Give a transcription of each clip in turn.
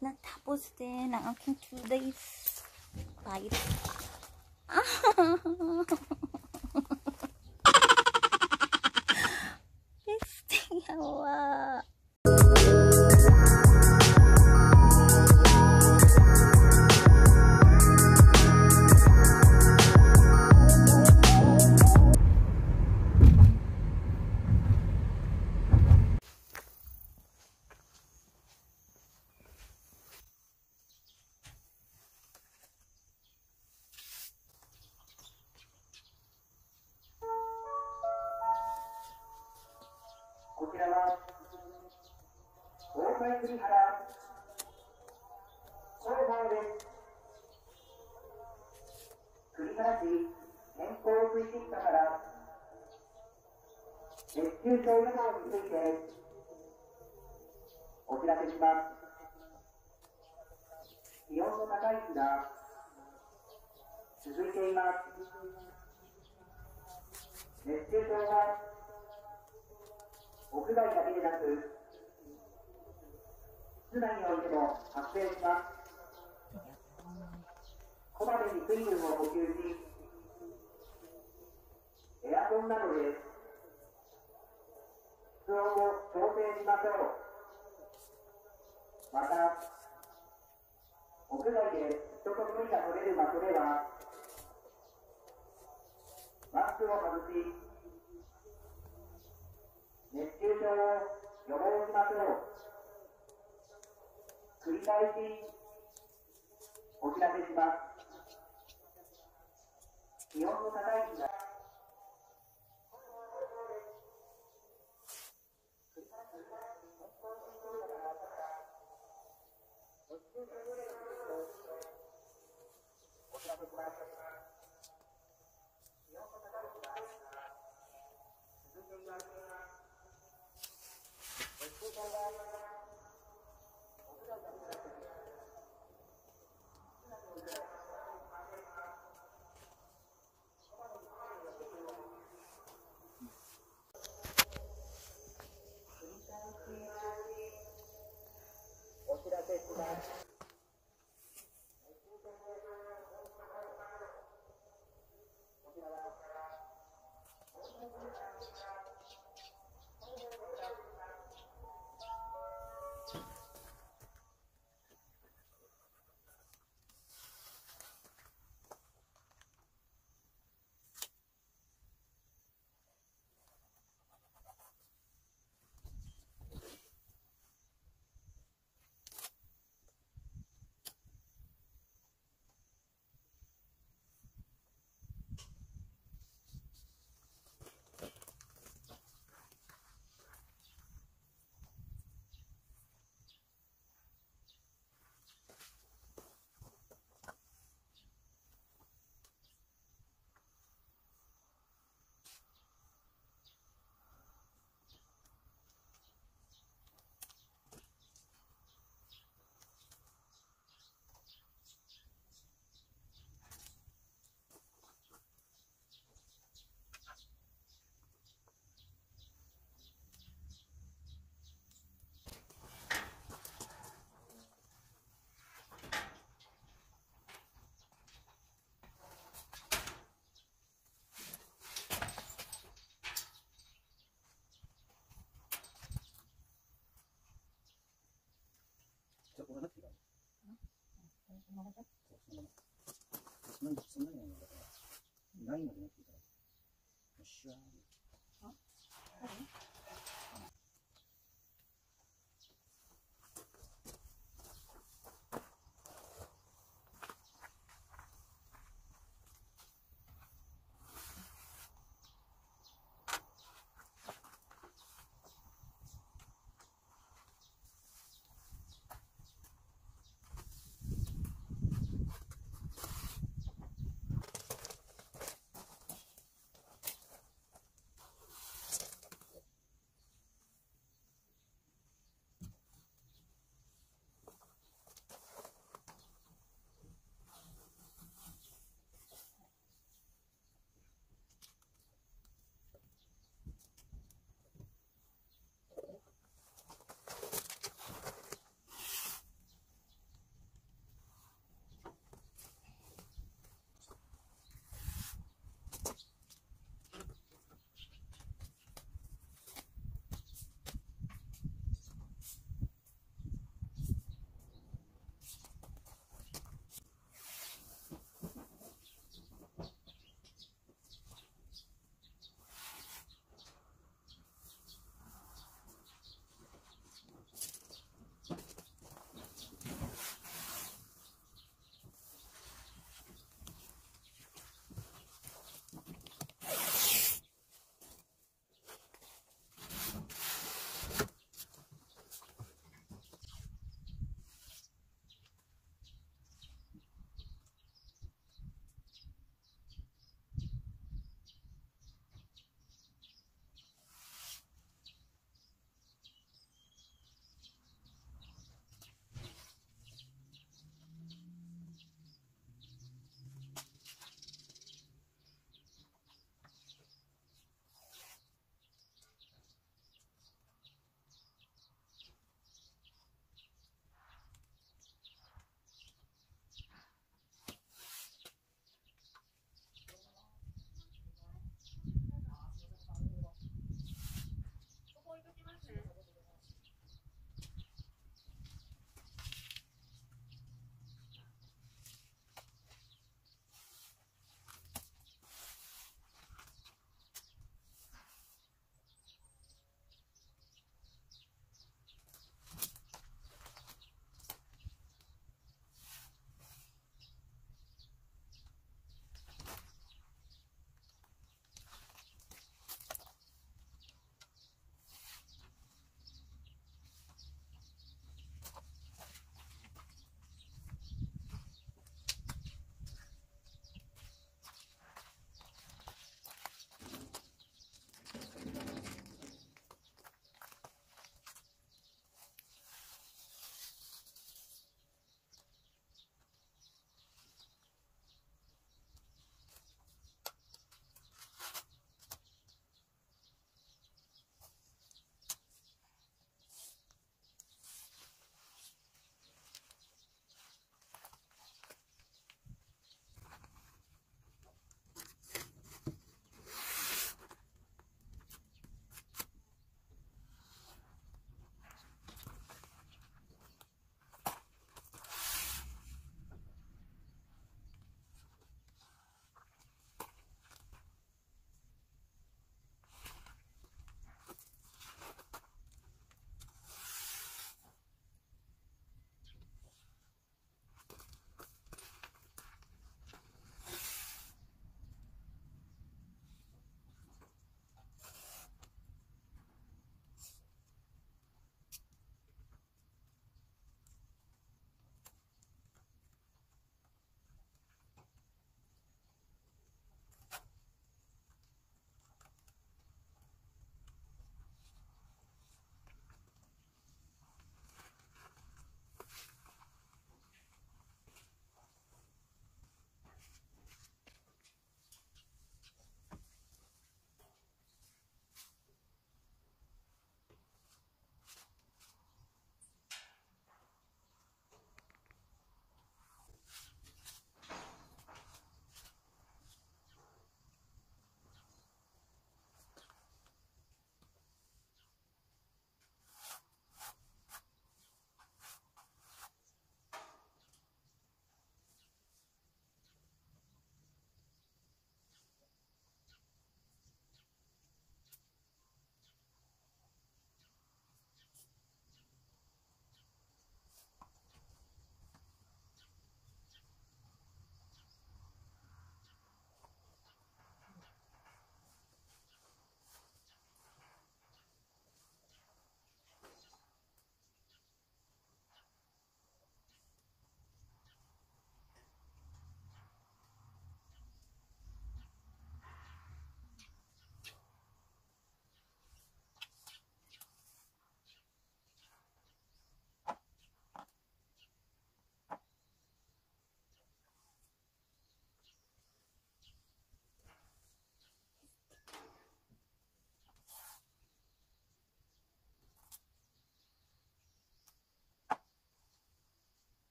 natapos din ang aking 2 days fight. Besting yawa. お知らせします。気温の高い日が続いています。熱中症は屋外だけでなく、室内においても発生します。こまめに水分を補給し、エアコンなどでを調整しましょうまた屋外で人と距離が取れる場所ではマスクを外し熱中症を予防しましょう繰り返しお知らせします気温の高い日が Thank you.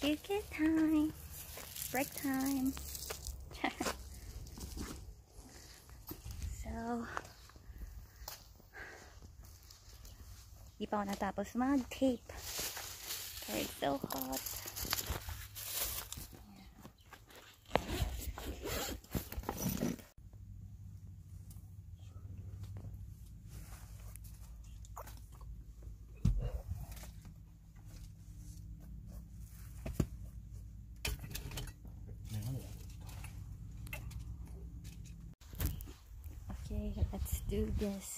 Good, kid time. Break time. so, di pa ako natapos mag-tape. It's so hot. Yes.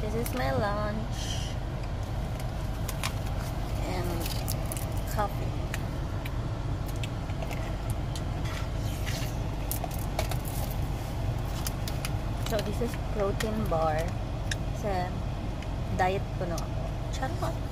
This. is my lunch and coffee. So this is protein bar sa diet ko no. Charot.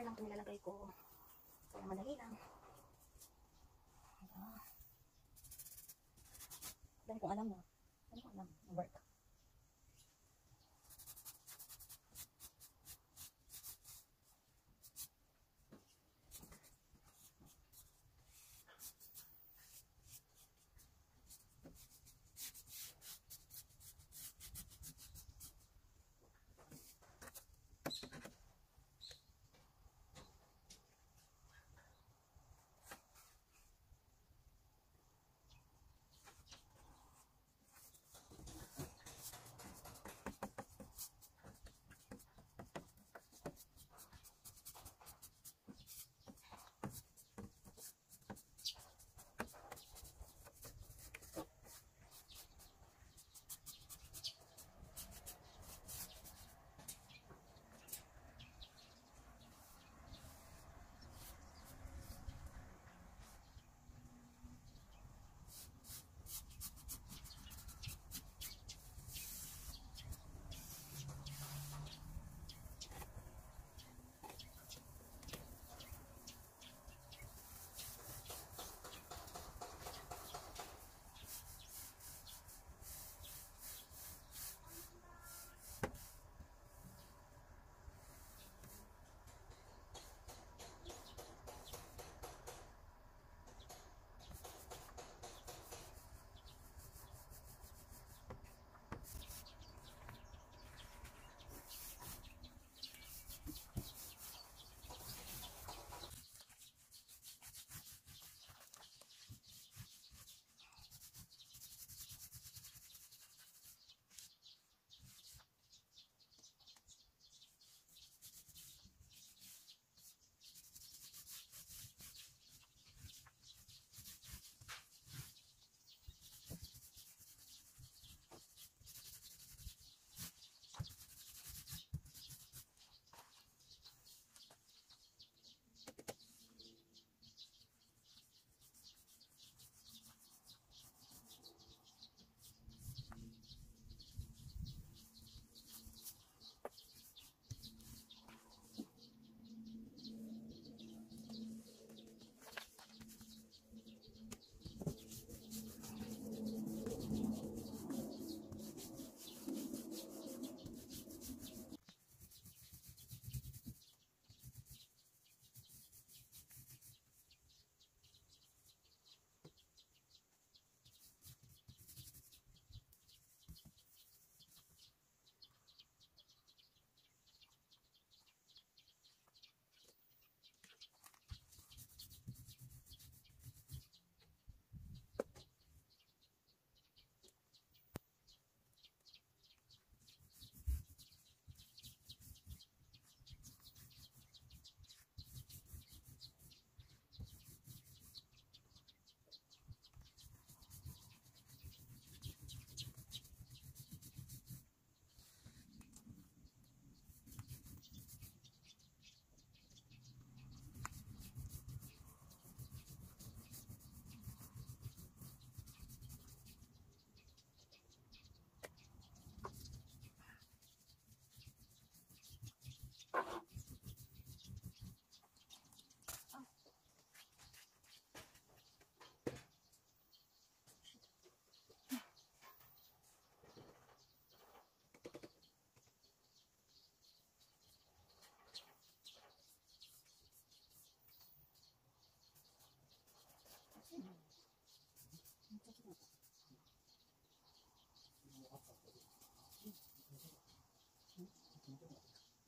Timer lang ito nilalagay ko. Kaya madali lang. Diba? Dahil kung alam na. Dahil kung alam. Work.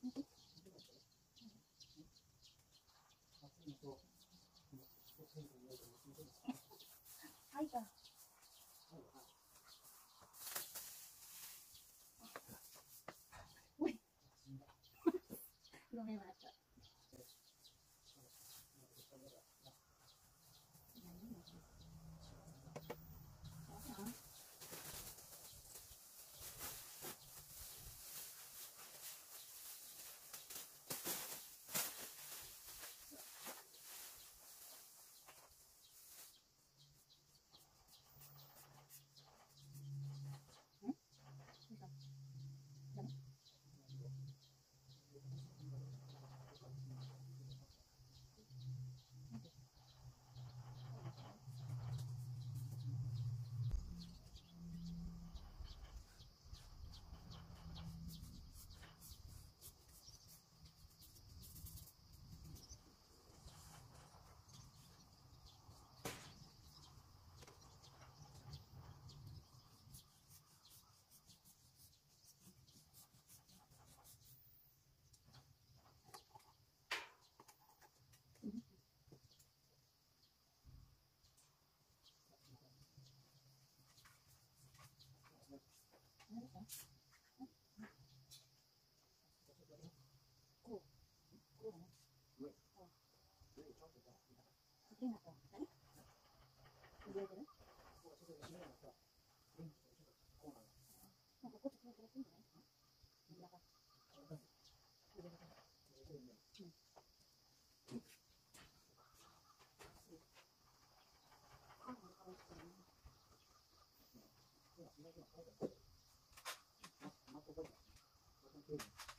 はい。Thank you.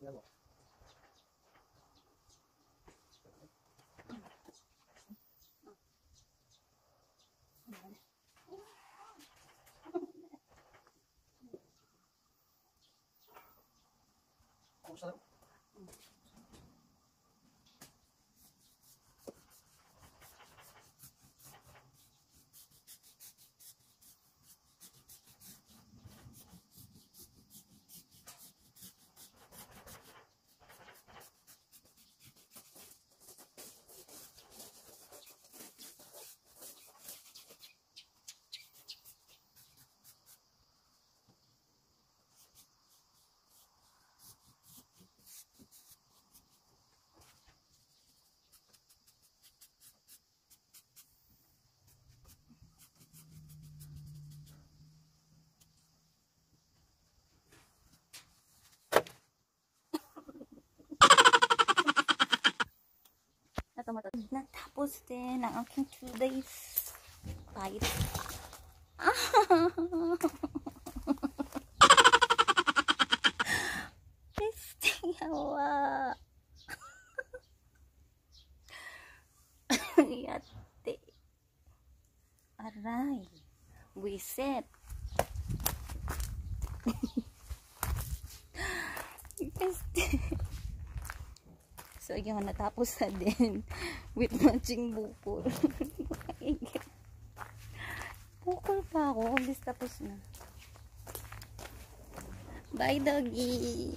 こうしたよ。Ito mo Natapos din ang aking 2 days fight. Yawa. Yate. Aray. Wiset. So, yun, natapos na din with matching bukol. bukol pa ako. Alis tapos na. Bye, doggy.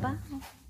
Bye.